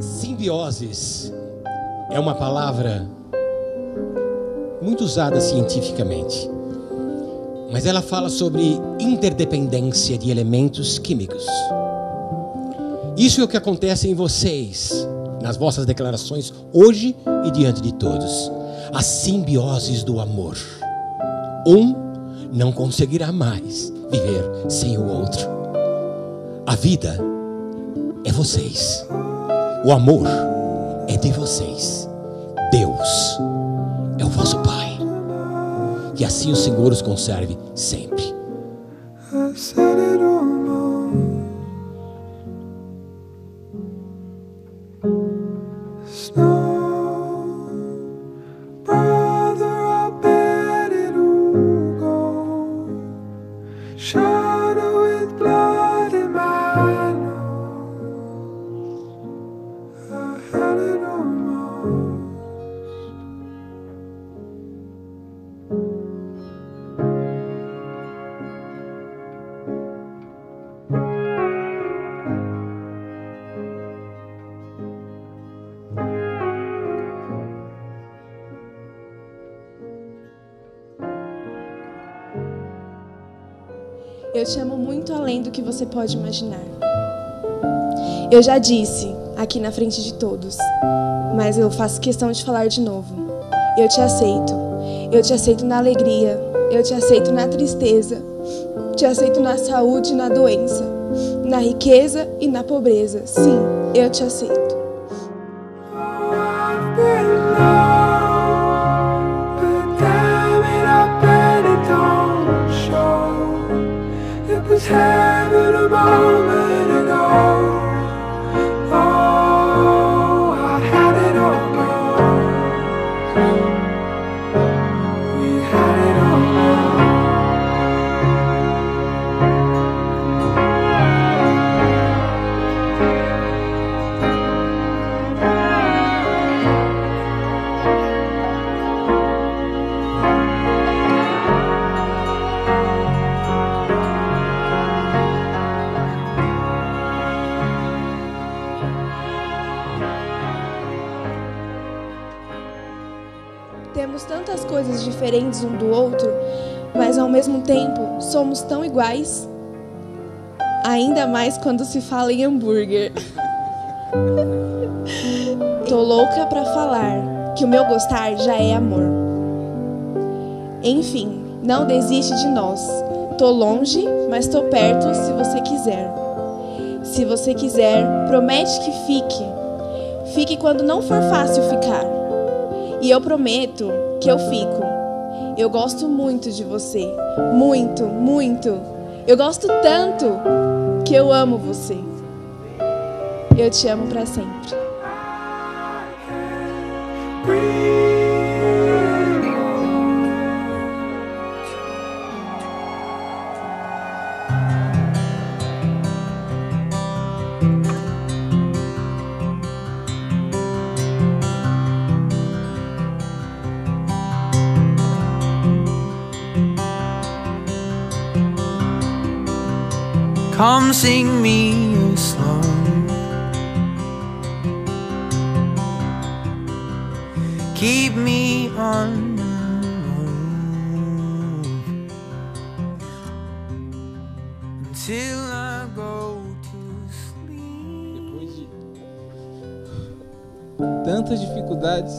Simbioses é uma palavra muito usada cientificamente, mas ela fala sobre interdependência de elementos químicos. Isso é o que acontece em vocês, nas vossas declarações hoje e diante de todos. A simbioses do amor. Um não conseguirá mais viver sem o outro. A vida é vocês. O amor é de vocês. Deus é o vosso Pai. Que assim o Senhor os conserve sempre. Eu te amo muito além do que você pode imaginar. Eu já disse aqui na frente de todos, mas eu faço questão de falar de novo. Eu te aceito. Eu te aceito na alegria. Eu te aceito na tristeza. Te aceito na saúde e na doença. Na riqueza e na pobreza. Sim, eu te aceito. Temos tantas coisas diferentes um do outro, mas ao mesmo tempo somos tão iguais. Ainda mais quando se fala em hambúrguer. Tô louca pra falar que o meu gostar já é amor. Enfim, não desiste de nós. Tô longe, mas tô perto se você quiser. Se você quiser, promete que fique. Fique quando não for fácil ficar. E eu prometo que eu fico. Eu gosto muito de você. Muito, muito. Eu gosto tanto que eu amo você. Eu te amo para sempre. Come sing me a song. Keep me on the road until I go to sleep. Depois de tantas dificuldades,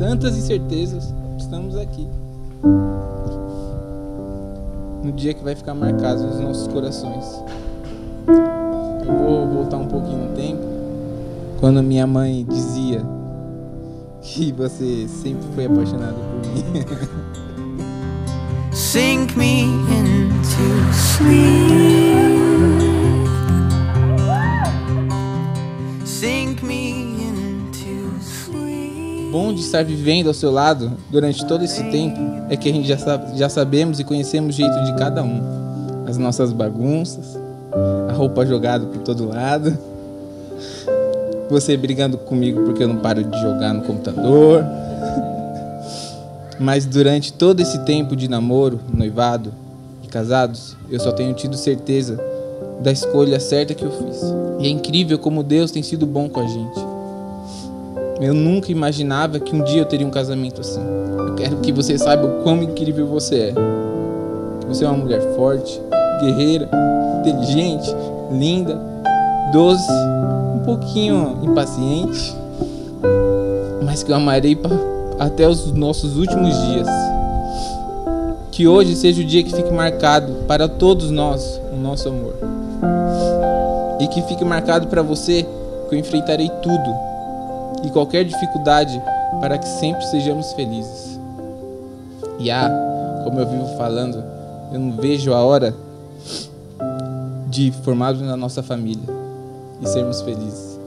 tantas incertezas, estamos aqui. No dia que vai ficar marcado nos nossos corações. Eu vou voltar um pouquinho no tempo, quando minha mãe dizia que você sempre foi apaixonado por mim. Sink me into sleep. Sink me. Bom de estar vivendo ao seu lado durante todo esse tempo é que a gente já, sabe, já sabemos e conhecemos o jeito de cada um. As nossas bagunças, a roupa jogada por todo lado, você brigando comigo porque eu não paro de jogar no computador, Mas durante todo esse tempo de namoro, noivado e casados, eu só tenho tido certeza da escolha certa que eu fiz. E é incrível como Deus tem sido bom com a gente. Eu nunca imaginava que um dia eu teria um casamento assim. Eu quero que você saiba o quão incrível você é. Você é uma mulher forte, guerreira, inteligente, linda, doce, um pouquinho impaciente, mas que eu amarei até os nossos últimos dias. Que hoje seja o dia que fique marcado para todos nós o nosso amor. E que fique marcado para você que eu enfrentarei tudo e qualquer dificuldade para que sempre sejamos felizes. E ah, como eu vivo falando, eu não vejo a hora de formarmos na nossa família e sermos felizes.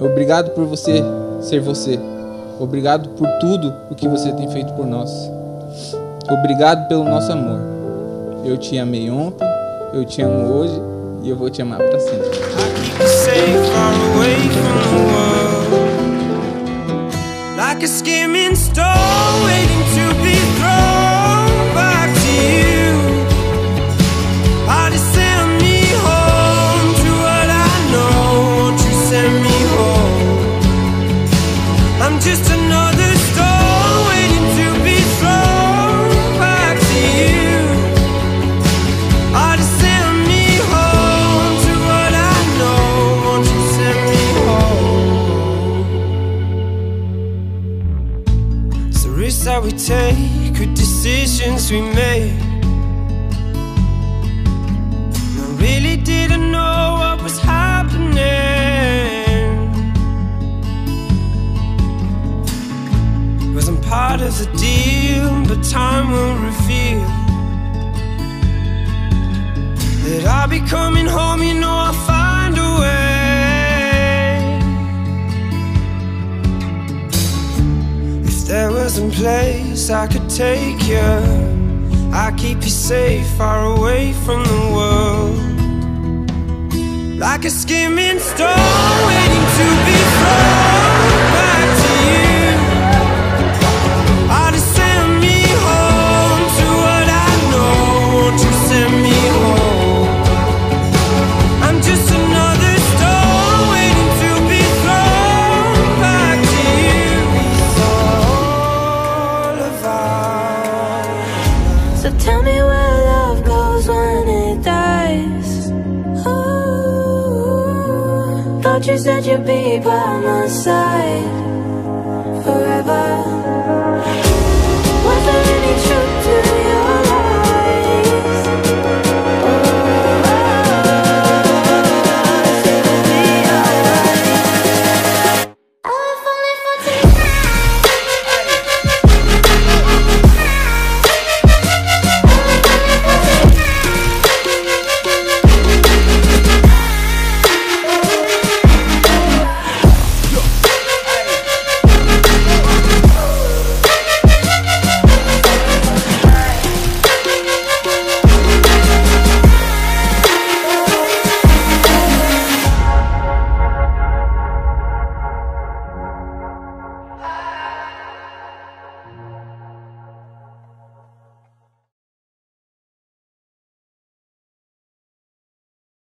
Obrigado por você ser você. Obrigado por tudo o que você tem feito por nós. Obrigado pelo nosso amor. Eu te amei ontem, eu te amo hoje e eu vou te amar para sempre. Like a skimming stone waiting to be take, good decisions we make. I really didn't know what was happening. Wasn't part of the deal, but time will reveal that I'll be coming home, you know I'll There was a place I could take you, I'd keep you safe, far away from the world. Like a skimming stone waiting to be thrown my side.